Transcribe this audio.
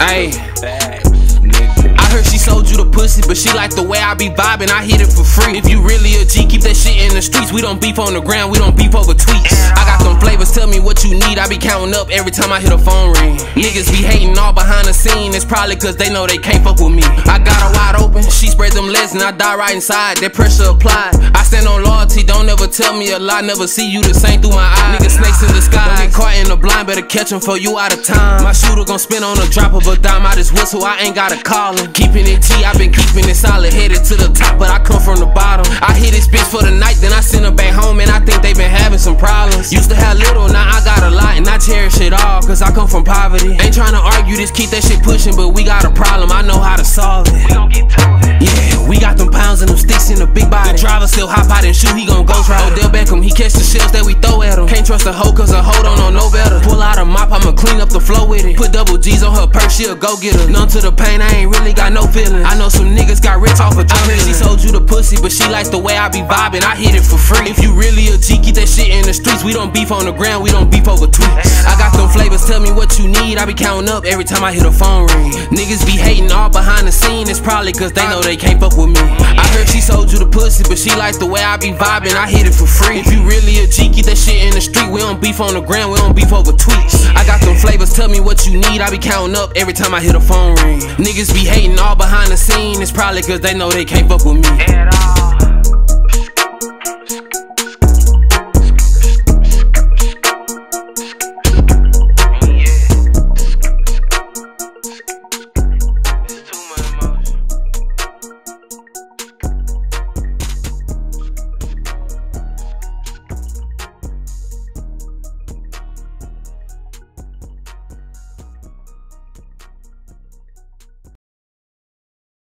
Ayy. I heard she sold you the pussy, but she like the way I be vibing. I hit it for free. If you really a G, keep that shit in the streets. We don't beef on the ground, we don't beef over tweets. I got them flavors, tell me what you need. I be counting up every time I hit a phone ring. Niggas be hating all behind the scene. It's probably cause they know they can't fuck with me. I got her wide open, she spread them legs and I die right inside. That pressure applied. I stand on loyalty, don't ever tell me a lie. Never see you the same through my eyes. Niggas better catch 'em for you out of time. My shooter gon' spin on a drop of a dime. I just whistle, I ain't gotta call him. Keeping it T, I been keeping it solid. Headed to the top, but I come from the bottom. I hit this bitch for the night, then I send her back home, and I think they been having some problems. Used to have little, now I got a lot, and I cherish it all, cause I come from poverty. Ain't tryna argue, just keep that shit pushing, but we got a problem, I know how to solve it. We gon' get to it. Yeah, we got them pounds and them sticks in the big body. The driver still hop out and shoot, he gon' ghost ride. Odell Beckham, he catch the shells that we throw at him. Can't trust a hoe, cause a hoe don't know clean up the flow with it. Put double G's on her purse, she a go getter. None to the pain, I ain't really got no feeling. I know some niggas got rich off of I heard she sold you the pussy, but she likes the way I be vibing. I hit it for free. If you really a G, keep that shit in the streets. We don't beef on the ground, we don't beef over tweets. I got them flavors, tell me what you need. I be counting up every time I hit a phone ring. Niggas be hating all behind the scene, it's probably cause they know they can't fuck with me. I heard she sold you the pussy, but she likes the way I be vibing. I hit it for free. If you really a G, keep that shit in the street. Don't beef on the ground, we don't beef over tweets. I got them flavors, tell me what you need. I be counting up every time I hit a phone ring. Niggas be hating all behind the scene, it's probably cause they know they can't fuck with me.